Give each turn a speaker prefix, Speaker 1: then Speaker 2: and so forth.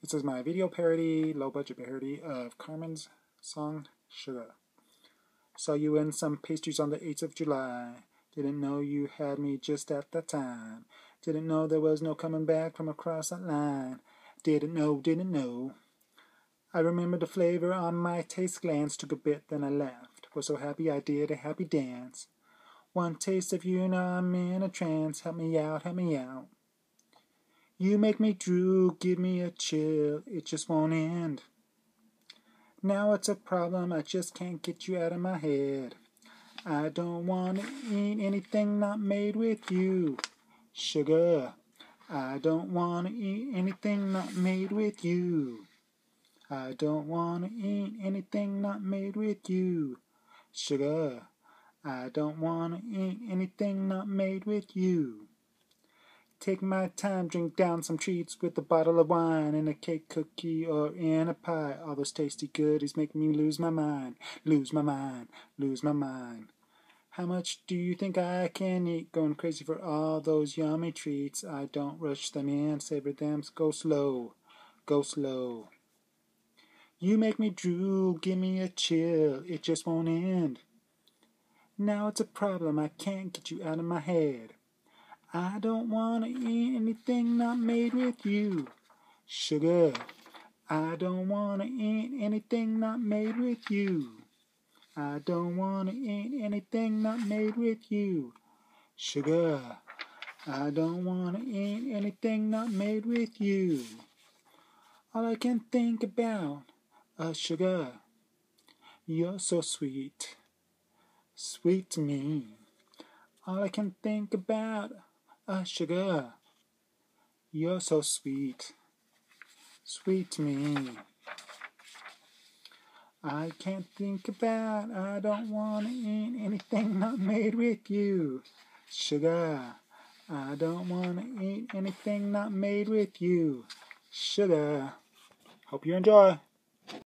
Speaker 1: This is my video parody, low budget parody of Karmin's song Sugar. Saw you in some pastries on the 8th of July. Didn't know you had me just at that time. Didn't know there was no coming back from across that line. Didn't know, didn't know. I remember the flavor on my taste glands. Took a bit, then I left. Was so happy I did a happy dance. One taste of you, now I'm in a trance. Help me out, help me out. You make me drool, give me a chill, it just won't end. Now it's a problem, I just can't get you out of my head. I don't want to eat anything not made with you. Sugar, I don't want to eat anything not made with you. I don't want to eat anything not made with you. Sugar, I don't want to eat anything not made with you. Take my time, drink down some treats with a bottle of wine and a cake cookie or in a pie. All those tasty goodies make me lose my mind, lose my mind, lose my mind. How much do you think I can eat? Going crazy for all those yummy treats. I don't rush them in, savor them, go slow, go slow. You make me drool, give me a chill, it just won't end. Now it's a problem, I can't get you out of my head. I don't want to eat anything not made with you. Sugar, I don't want to eat anything not made with you. I don't want to eat anything not made with you. Sugar, I don't want to eat anything not made with you. All I can think about, uh, sugar, you're so sweet, sweet to me. All I can think about, Ah, sugar, you're so sweet, sweet to me. I can't think about, I don't want to eat anything not made with you. Sugar, I don't want to eat anything not made with you. Sugar, hope you enjoy.